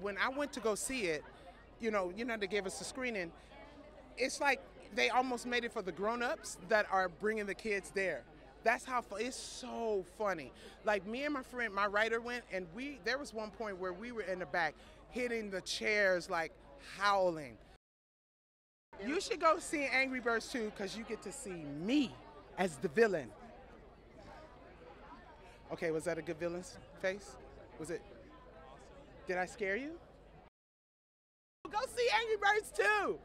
when I went to go see it, you know, you know, they gave us a screening. It's like they almost made it for the grown-ups that are bringing the kids there. That's how fu- it's so funny. Like me and my friend, my writer went, and we there was one point where we were in the back, hitting the chairs like howling. You should go see Angry Birds 2 because you get to see me as the villain. Okay, was that a good villain's face? Was it? Did I scare you? Go see Angry Birds 2.